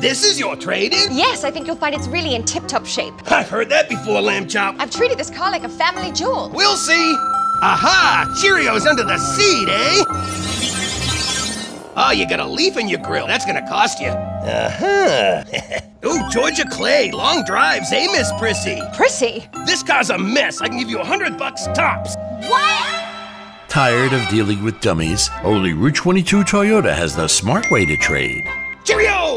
This is your trade-in? Yes, I think you'll find it's really in tip-top shape. I've heard that before, Lamb Chop. I've treated this car like a family jewel. We'll see. Aha! Cheerios under the seat, eh? Oh, you got a leaf in your grill. That's gonna cost you. Uh-huh. Ooh, Georgia Clay. Long drives, eh, Miss Prissy? Prissy? This car's a mess. I can give you a hundred bucks tops. What? Tired of dealing with dummies? Only Route 22 Toyota has the smart way to trade. Cheerio!